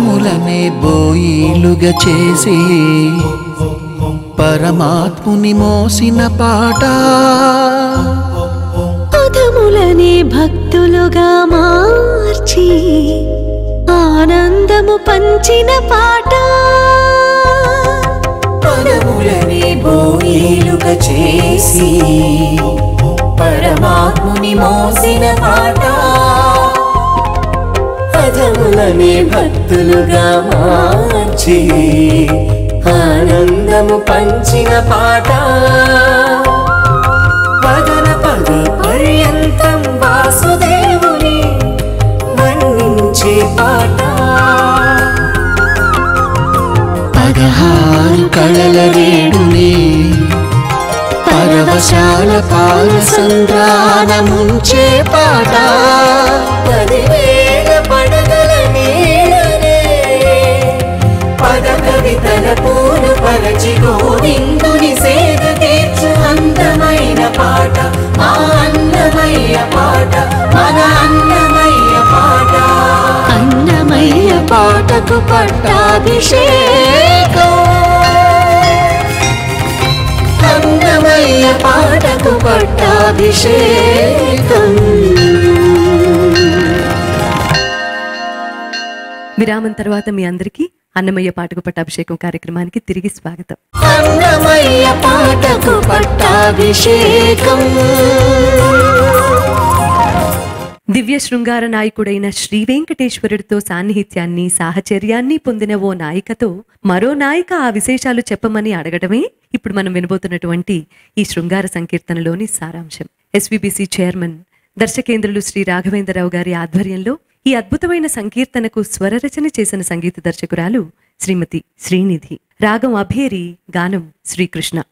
పదములనే బోయిలుగా చేసి పరమాత్ముని మోసిన పాట. పదములనే భక్తులుగా మార్చి ఆనందము పంచిన పాట. పదములనే బోయిలుగా చేసి పరమాత్ముని మోసిన పాట. పదములనే భక్తులుగా మార్చి ఆనందము పంచిన పాట. పదన పద పర్యంతం వాసుదేవుని వర్ణించే పాట. పదహారు కళల రేడుని పరవశాల పారసంద్రాన ముంచే పాట. గోవిందుని సేద తీర్చు అందమైన పాట మా అన్నమయ్య పాట మన అన్నమయ్య పాట. అన్నమయ్య పాటకు పట్టాభిషేకం. అన్నమయ్య పాటకు పట్టాభిషేకం. విరామం తర్వాత మీ అందరికీ అన్నమయ్య పాటకు పట్టాభిషేకం కార్యక్రమానికి తిరిగి స్వాగతం. అన్నమయ్య పాటకు పట్టాభిషేకం దివ్య శృంగార నాయకుడైన శ్రీ వెంకటేశ్వరుడితో సాన్నిహిత్యాన్ని సాహచర్యాన్ని పొందిన ఓ నాయికతో మరో నాయిక ఆ విశేషాలు చెప్పమని అడగడమే ఇప్పుడు మనం వినబోతున్నటువంటి ఈ శృంగార సంకీర్తనలోని సారాంశం. ఎస్విబిసి చైర్మన్ దర్శకేంద్రులు శ్రీ రాఘవేంద్రరావు గారి ఆధ్వర్యంలో ఈ అద్భుతమైన సంకీర్తనకు స్వరరచన చేసిన సంగీత దర్శకురాలు శ్రీమతి శ్రీనిధి. రాగం అభేరి గానం శ్రీకృష్ణ.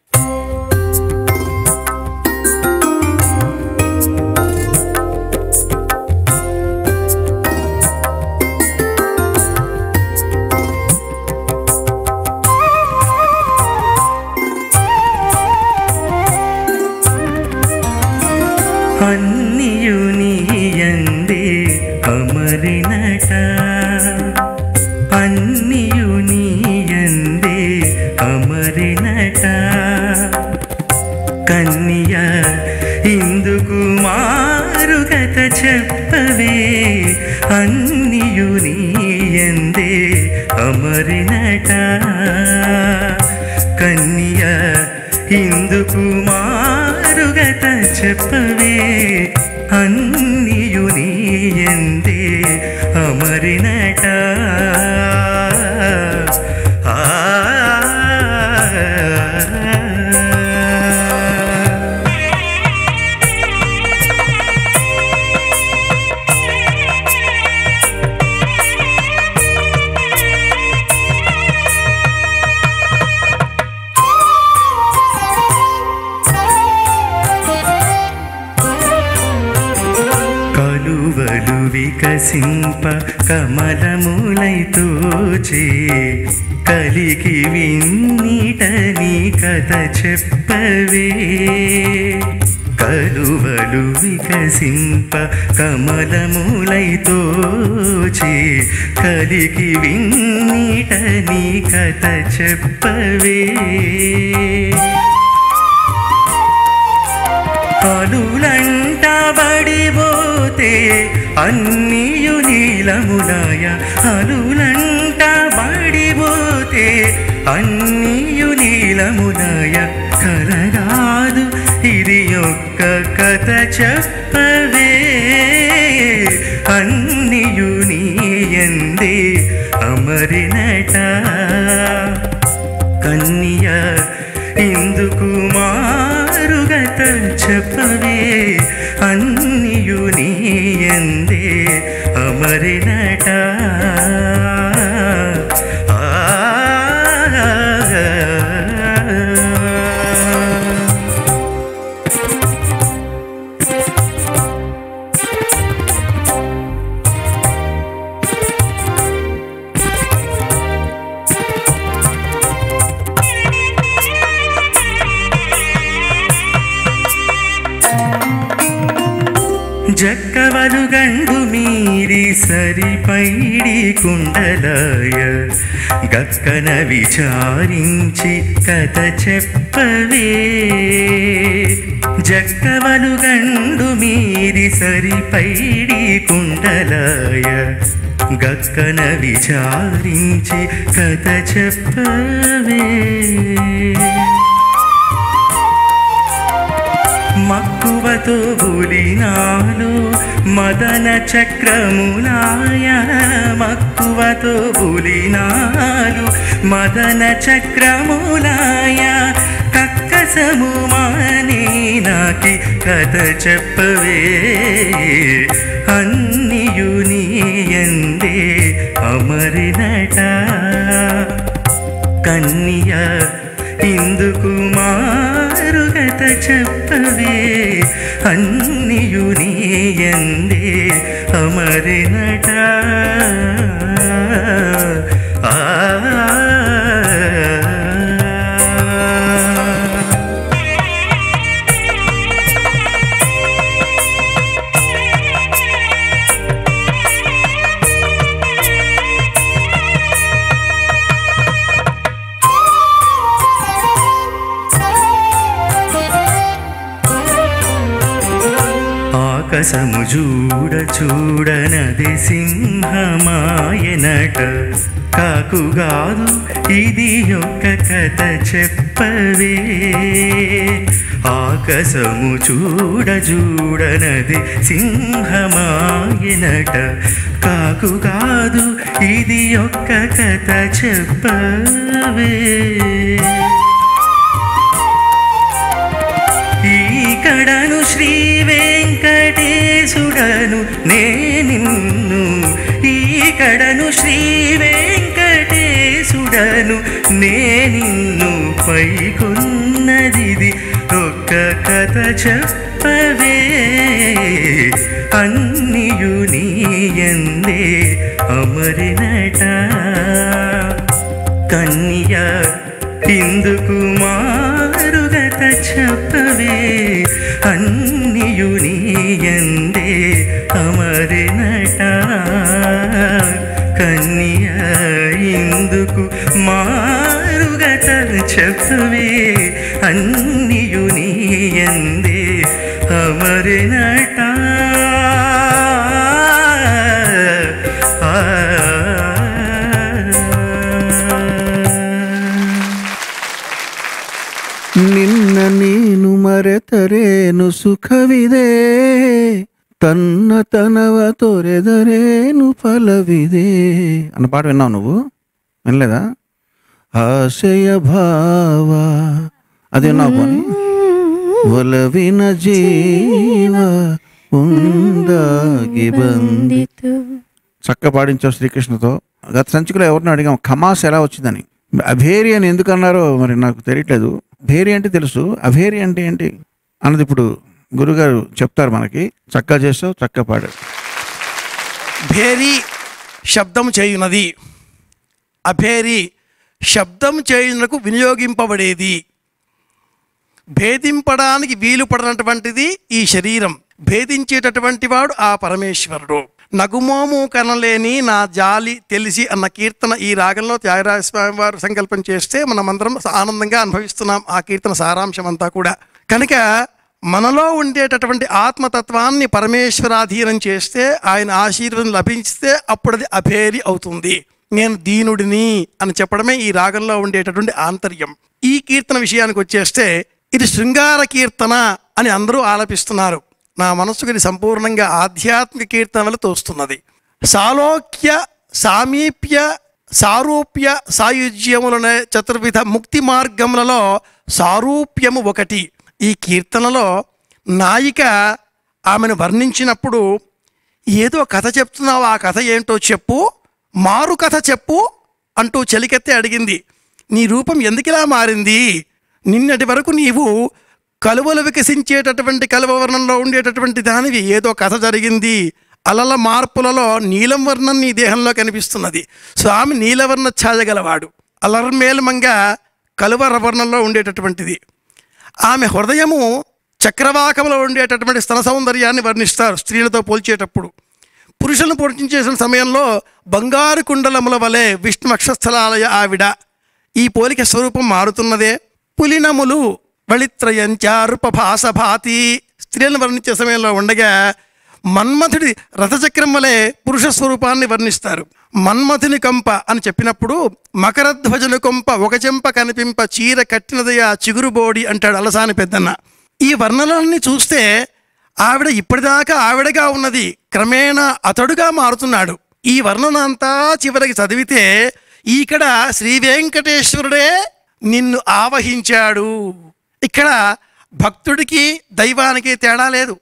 కమలములై కమలములైతోచే కలికి విన్నిటని కథ చెప్పవే. కలువలు వికసింప కమలములైతోచే కలికి విన్నీట నీ కథ చెప్పవే. కలులంట బడిపోతే అన్నీయు నీలములాయ అలులంట పడిపోతే అన్నీయు నీలములాయ కలరాదు ఇది ఒక్క కథ చెప్పవే. అన్నీయు నీయందే అమరినట కన్య ఇందుకు మారుగత చెప్పవే. అన్నియు నీయందే సరిపైడి కుండలాయ గక్కన విచారించి కథ చెప్పవే. జక్కవలు గండు మీరి సరిపైడి కుండలాయ గక్కన విచారించి కథ చెప్పవే. మక్కువతో బులినాలు మదన చక్రమునాయ మక్కువతో బులినాలు మదన చక్రములాయ కక్కసము మానే నాకి కథ చెప్పవే. అన్నియు నీయందే అమరినట. కన్య ఇందుకు మారుగత చెప్పవే అన్నియు నీయందే అమరినట ఆకాశము చూడ చూడనది సింహమాయనట. కాకుగాదు ఇది యొక్క కథ చెప్పవే. ఆకాశము చూడ చూడనది సింహమాయనట. కాకుగాదు ఇది యొక్క కథ చెప్పవే. ఈకడను శ్రీ వెంకటేశుడను నే నిన్ను ఈకడను శ్రీ వెంకటేశుడను నే నిన్ను పైకొన్నదిది ఒక్క కథ చెప్పవే. అన్న చెప్పవే అన్నియు నీయందే అమరినట ನಿನ್ನ ನೀನು ಮರೆತರೇನು ಸುಖವಿದೆ ತನ್ನ ತನವ ತೊರೆದರೇನು ಫಲವಿದೆ అన్న పాట విన్నావు నువ్వు వినలేదా ఆశయ భావ అది విన్నావు పోనీ ఒలవిన జీవ ఉందాగి చక్క పాడించావు శ్రీకృష్ణతో. గత సంచికలో ఎవరిని అడిగాం ఖమాస్ ఎలా వచ్చిందని? అభేరి అని ఎందుకు అన్నారో మరి నాకు తెలియట్లేదు. భేరి అంటే తెలుసు. అభేరి అంటే ఏంటి? అన్నది ఇప్పుడు గురుగారు చెప్తారు మనకి. చక్కగా చేస్తావు చక్కగా పాడారు భేరి శబ్దం చేయునది. అభేరి శబ్దం చేయునకు వినియోగింపబడేది. భేదింపడానికి వీలు పడనటువంటిది ఈ శరీరం. భేదించేటటువంటి వాడు ఆ పరమేశ్వరుడు. నగుమోము కనలేని నా జాలి తెలిసి అన్న కీర్తన ఈ రాగంలో త్యాగరాజస్వామి వారు సంకల్పం చేస్తే మనమందరం ఆనందంగా అనుభవిస్తున్నాం. ఆ కీర్తన సారాంశం అంతా కూడా. కనుక మనలో ఉండేటటువంటి ఆత్మతత్వాన్ని పరమేశ్వరాధీనం చేస్తే ఆయన ఆశీర్వాదం లభించితే అప్పుడు అది అభేరి అవుతుంది. నేను దీనుడిని అని చెప్పడమే ఈ రాగంలో ఉండేటటువంటి ఆంతర్యం. ఈ కీర్తన విషయానికి వచ్చేస్తే ఇది శృంగార కీర్తన అని అందరూ ఆలపిస్తున్నారు. నా మనసుకు ఇది సంపూర్ణంగా ఆధ్యాత్మిక కీర్తన వల్ల తోస్తున్నది. సాలోక్య సామీప్య సారూప్య సాయుజ్యములనే చతుర్విధ ముక్తి మార్గములలో సారూప్యము ఒకటి. ఈ కీర్తనలో నాయిక ఆమెను వర్ణించినప్పుడు ఏదో కథ చెప్తున్నావు ఆ కథ ఏంటో చెప్పు మారు కథ చెప్పు అంటూ చెలికెత్తే అడిగింది. నీ రూపం ఎందుకిలా మారింది? నిన్నటి వరకు నీవు కలువలు వికసించేటటువంటి కలువ వర్ణంలో ఉండేటటువంటి దానివి ఏదో కథ జరిగింది. అలల మార్పులలో నీలం వర్ణం నీ దేహంలో కనిపిస్తున్నది. స్వామి నీలవర్ణ ఛాయ గలవాడు అలర్మేలమంగా కలువ వర్ణంలో ఉండేటటువంటిది. ఆమె హృదయము చక్రవాకంలో ఉండేటటువంటి స్తన సౌందర్యాన్ని వర్ణిస్తారు స్త్రీలతో పోల్చేటప్పుడు. పురుషులను పోషించేసిన సమయంలో బంగారు కుండలముల వలె విష్ణు అక్షస్థలాలయ ఆవిడ ఈ పోలిక స్వరూపం మారుతున్నదే. పులినములు వళిత్రయంచారుపభాసభాతి స్త్రీలను వర్ణించే సమయంలో ఉండగా మన్మథుడి రథచక్రం వలె పురుష స్వరూపాన్ని వర్ణిస్తారు. మన్మథుని కంప అని చెప్పినప్పుడు మకరధ్వజను కొంప ఒక చెంప కనిపింప చీర కట్టినదయా చిగురుబోడి అంటాడు అలసాని పెద్దన్న. ఈ వర్ణనలన్నీ చూస్తే ఆవిడ ఇప్పటిదాకా ఆవిడగా ఉన్నది క్రమేణా అతడుగా మారుతున్నాడు. ఈ వర్ణన అంతా చివరికి చదివితే ఇక్కడ శ్రీ వెంకటేశ్వరుడే నిన్ను ఆవహించాడు. ఇక్కడ భక్తుడికి దైవానికి తేడా లేదు.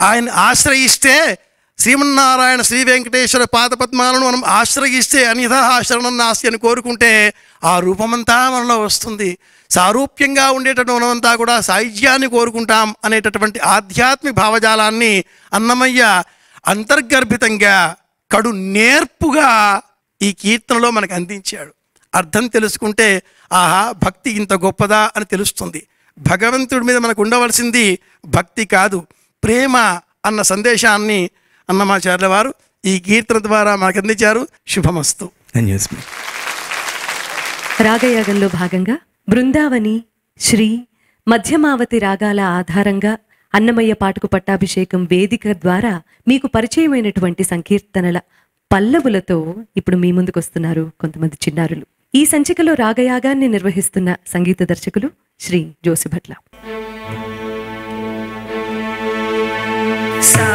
ఆయన ఆశ్రయిస్తే శ్రీమన్నారాయణ శ్రీ వెంకటేశ్వర పాదపద్మాలను మనం ఆశ్రయిస్తే అనిధ శరణం నాస్తి అని కోరుకుంటే ఆ రూపమంతా మనలో వస్తుంది. సారూప్యంగా ఉండేటటువంటి మనమంతా కూడా సాహిత్యాన్ని కోరుకుంటాం అనేటటువంటి ఆధ్యాత్మిక భావజాలాన్ని అన్నమయ్య అంతర్గర్భితంగా కడు నేర్పుగా ఈ కీర్తనలో మనకు అందించాడు. అర్థం తెలుసుకుంటే ఆహా భక్తి ఇంత గొప్పదా అని తెలుస్తుంది. భగవంతుడి మీద మనకు ఉండవలసింది భక్తి కాదు ప్రేమ అన్న సందేశాన్ని అన్నమాచార్యుల వారు ఈ కీర్తన ద్వారా మనకు అందించారు. శుభమస్తు. రాగయాగంలో భాగంగా బృందావని శ్రీ మధ్యమావతి రాగాల ఆధారంగా అన్నమయ్య పాటకు పట్టాభిషేకం వేదిక ద్వారా మీకు పరిచయమైనటువంటి సంకీర్తనల పల్లవులతో ఇప్పుడు మీ ముందుకు వస్తున్నారు కొంతమంది చిన్నారులు. ఈ సంచికలో రాగయాగాన్ని నిర్వహిస్తున్న సంగీత దర్శకులు శ్రీ జోసిభట్ల. సా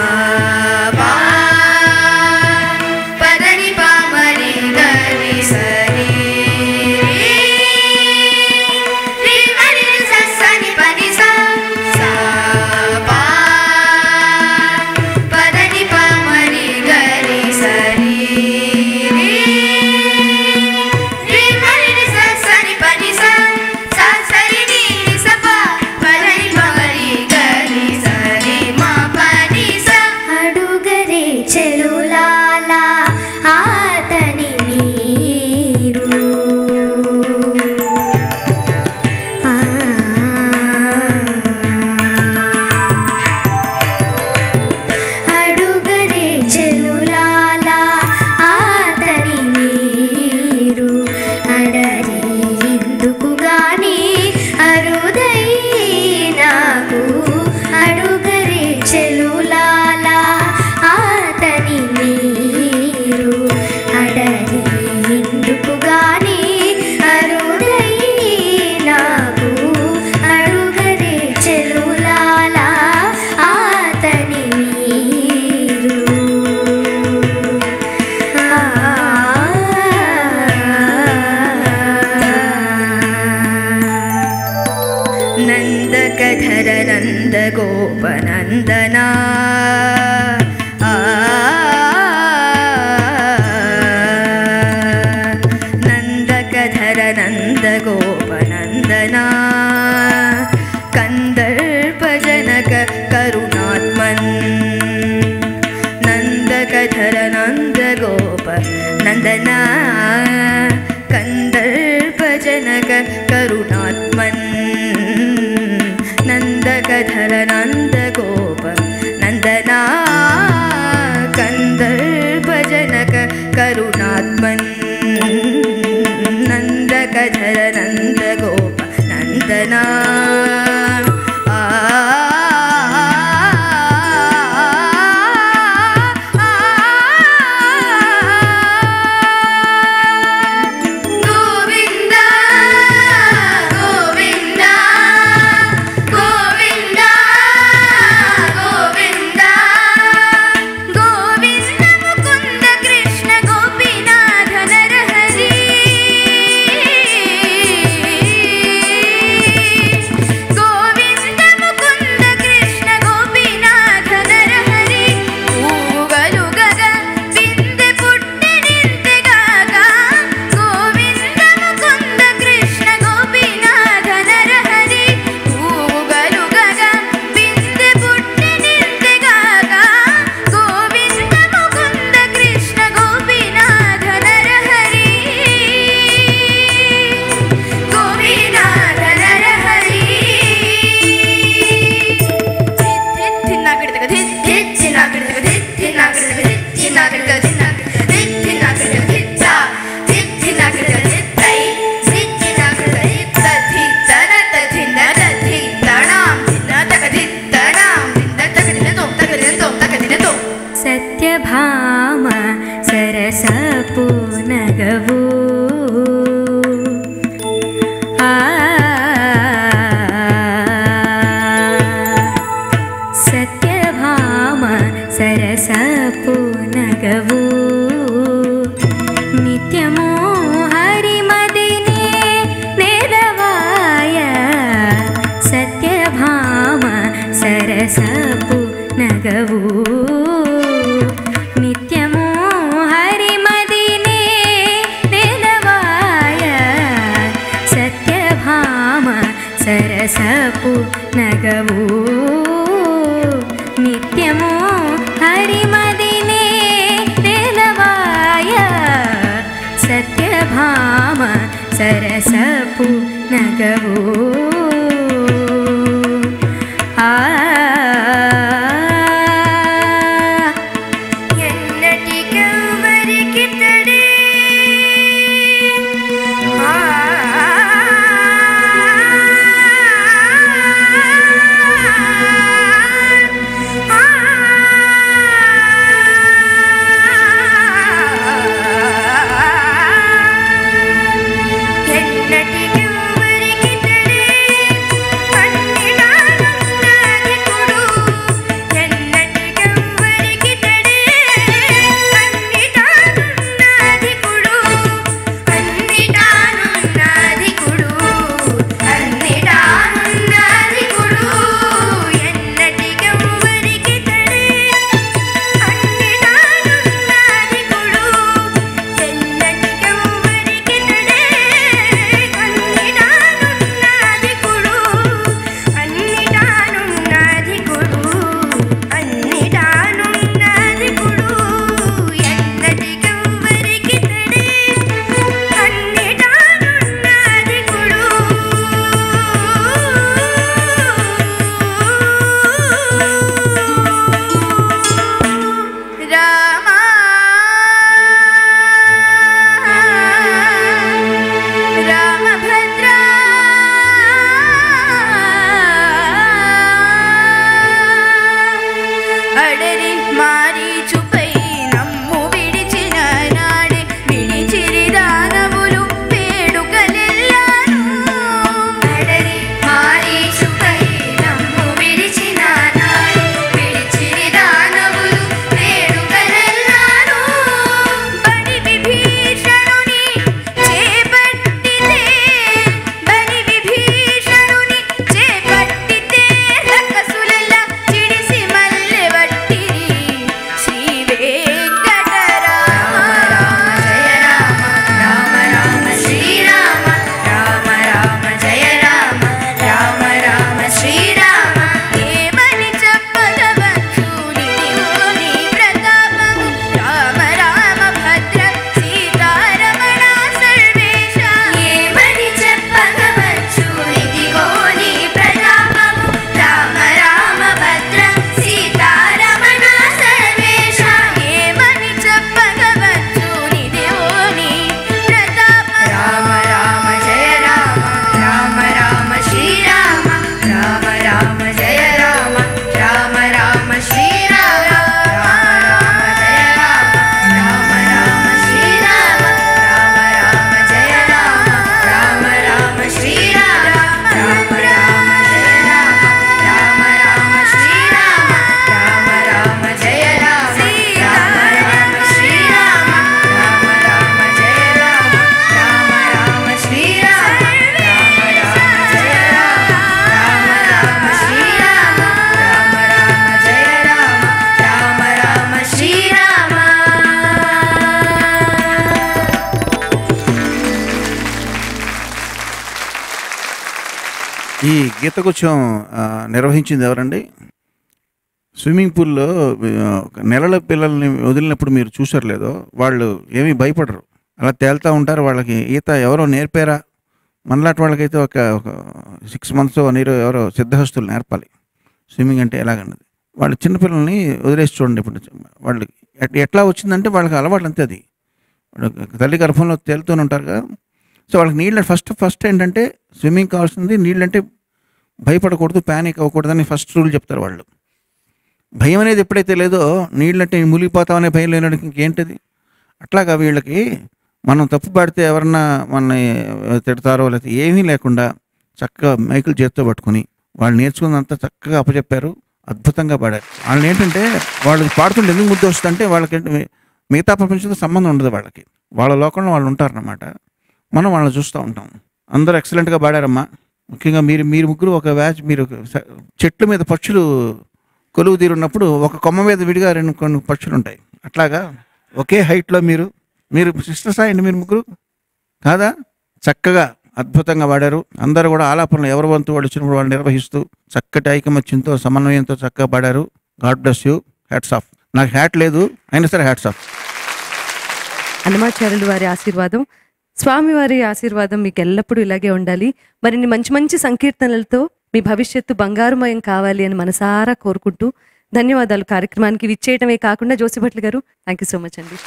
ఈ గీతగుచ్చం ఆ, నిర్వహించింది ఎవరండి? స్విమ్మింగ్ పూల్లో ఒక నెలల పిల్లల్ని వదిలినప్పుడు మీరు చూసారు లేదో వాళ్ళు ఏమీ భయపడరు. అలా తేలుతూ ఉంటారు వాళ్ళకి. ఈత ఎవరో నేర్పారా? మనలాంటి వాళ్ళకైతే ఒక ఒక సిక్స్ మంత్స్ వన్ ఇయర్ ఎవరో సిద్ధహస్తులు నేర్పాలి. స్విమ్మింగ్ అంటే ఎలాగన్నది. వాళ్ళు చిన్నపిల్లల్ని వదిలేసి చూడండి ఇప్పుడు. వాళ్ళు ఎట్- ఎట్లా వచ్చిందంటే వాళ్ళకి అలవాటు అంతే అది. తల్లి గర్భంలో తేలుతూనే ఉంటారుగా. సో వాళ్ళకి నీళ్ళు ఫస్ట్ ఫస్ట్ ఏంటంటే స్విమ్మింగ్ కావాల్సింది నీళ్ళంటే భయపడకూడదు ప్యానిక్ అవ్వకూడదని ఫస్ట్ రూల్ చెప్తారు వాళ్ళు. భయం అనేది ఎప్పుడైతే లేదో నీళ్ళంటే మునిగిపోతామనే భయం లేనడికి ఇంకేంటిది? అట్లాగా వీళ్ళకి మనం తప్పు పడితే ఎవరన్నా మనని తిడతారో లేకపోతే ఏమీ లేకుండా చక్కగా మైకులు చేత్తో పట్టుకుని వాళ్ళు నేర్చుకున్నంత చక్కగా అప్పచెప్పారు అద్భుతంగా పాడారు. వాళ్ళు ఏంటంటే వాళ్ళు పాడుతుంటే ఎందుకు ముద్దు వస్తుందంటే వాళ్ళకి మిగతా ప్రపంచంతో సంబంధం ఉండదు వాళ్ళకి. వాళ్ళ లోకంలో వాళ్ళు ఉంటారన్నమాట. మనం వాళ్ళని చూస్తూ ఉంటాం. అందరూ ఎక్సలెంట్గా పాడారమ్మా. ముఖ్యంగా మీరు మీరు ముగ్గురు ఒక వ్యాచ్ మీరు చెట్ల మీద పక్షులు కొలువు తీరున్నప్పుడు ఒక కొమ్మ మీద విడిగా రెండు కొన్ని పక్షులు ఉంటాయి. అట్లాగా ఒకే హైట్లో మీరు మీరు సిస్టర్స్ అండి మీరు ముగ్గురు కాదా? చక్కగా అద్భుతంగా పాడారు. అందరూ కూడా ఆలాపనలు ఎవరి వంతు వాళ్ళు వచ్చినప్పుడు వాళ్ళు నిర్వహిస్తూ చక్కటి ఐకమత్యంతో సమన్వయంతో చక్కగా పాడారు. God bless you hats off నాకు హ్యాట్ లేదు అయినా సరే హ్యాట్స్ ఆఫ్ హనుమాచార్యులు వారి ఆశీర్వాదం స్వామివారి ఆశీర్వాదం మీకు ఎల్లప్పుడూ ఇలాగే ఉండాలి. మరిన్ని మంచి మంచి సంకీర్తనలతో మీ భవిష్యత్తు బంగారుమయం కావాలి అని మనసారా కోరుకుంటూ ధన్యవాదాలు కార్యక్రమానికి. విచ్చేయటమే కాకుండా జోసిభట్ల గారు థ్యాంక్ యూ సో మచ్ అండి.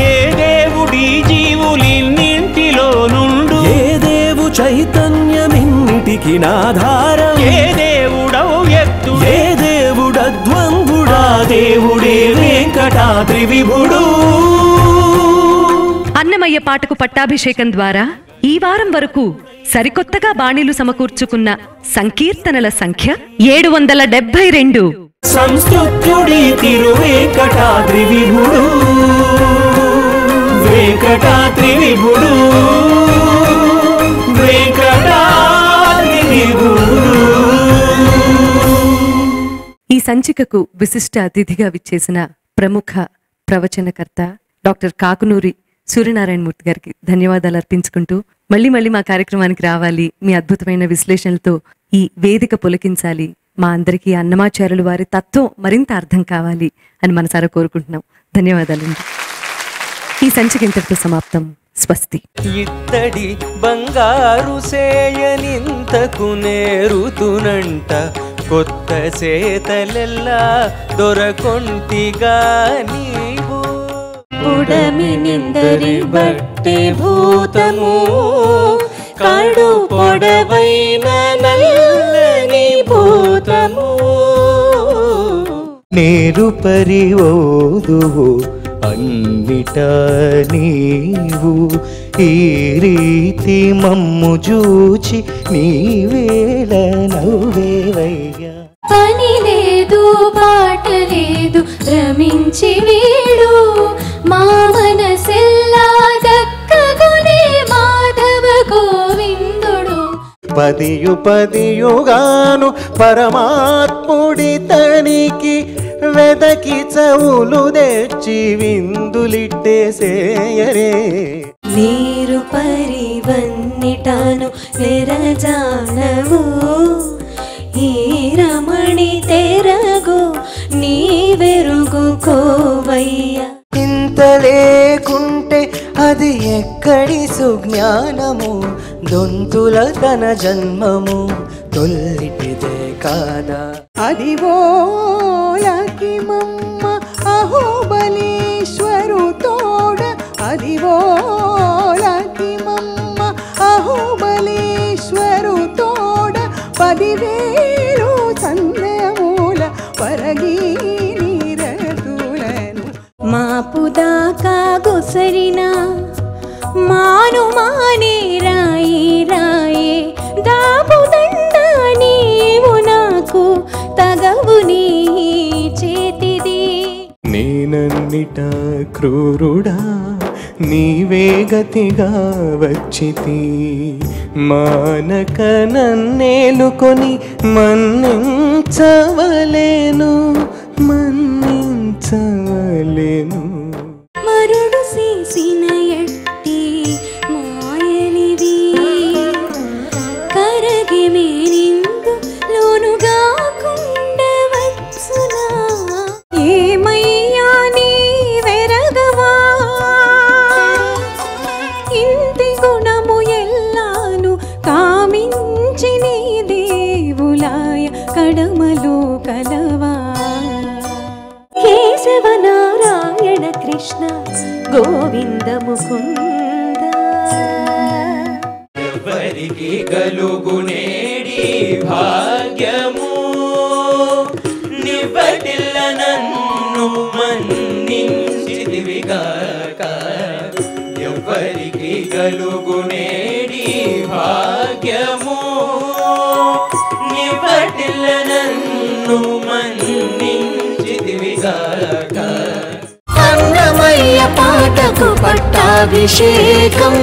ఏ దేవుడి జీవులిన్నింటిలో నుండు? ఏ దేవు చైతన్యమిన్నిటికి నాధారం ఏ దేవుడవు ఎత్తుడు? ఏ దేవుడే వెంకటాద్రి విభుడు అన్నమయ్య పాటకు పట్టాభిషేకం ద్వారా ఈ వారం వరకు సరికొత్తగా బాణీలు సమకూర్చుకున్న సంకీర్తనల సంఖ్య ఏడు వందల డెబ్బై రెండు. తిరువేంకటాద్రి విభుడు వెంకటాద్రి విభుడు సంచికకు విశిష్ట అతిథిగా విచ్చేసిన ప్రముఖ ప్రవచనకర్త డాక్టర్ కాకునూరి సూర్యనారాయణమూర్తి గారికి ధన్యవాదాలు అర్పించుకుంటూ మళ్ళీ మళ్ళీ మా కార్యక్రమానికి రావాలి. మీ అద్భుతమైన విశ్లేషణలతో ఈ వేదిక పులకించాలి. మా అందరికీ అన్నమాచారులు వారి తత్వం మరింత అర్థం కావాలి అని మనసారా కోరుకుంటున్నాం. ధన్యవాదాలండి. ఈ సంచిక ఇంతటితో సమాప్తం. స్వస్తి. ఇత్తడి బంగారు సేయనింతకు నేరుతునంట కొత్త సేతలెల్లా దొరకొంటిగా నీవు. ఉడమి నిందరి బట్టె భూతము కడు పొడవైన నల్లని భూతము. నేరు పరివోదువు అన్నిట నీవు ఈ రీతి మమ్ము చూచి నీవేళ నవ్వేవయ్యా పని లేదు పాట లేదు రమించి వీడు. మా మనసెల్లా దక్కగునే మాధవ గోవిందుడు. పదియు పదియుగాను పరమాత్ముడి తనికి వెదకి చవులు తెచ్చి విందులిట్టేసేయరే. నీరు పరివన్నిటాను నిరజానవు. ఈ రమణి తెరగు నీ వెరుగు కోవయ్య. ఇంత లేకుంటే అది ఎక్కడి సుజ్ఞానము? దొంతుల తన జన్మము తొల్లిటిదే కాదా? అదివోలకి నేనన్నిట క్రూరుడా నీవే గతిగా వచ్చితి. మానక నన్నేలుకొని మన్నించవలేను మన్నించవలేను. ఎవరికి కలుగునేడి భాగ్యము. నివ్వటిల్ల నన్ను మన్నించిదివిగాక ఎవరికి కలుగునేడి భాగ్యము. నివ్వటిల్ల నన్ను మన్నించిదివిగాక అన్నమయ్య పాటకు పట్టాభిషేకం.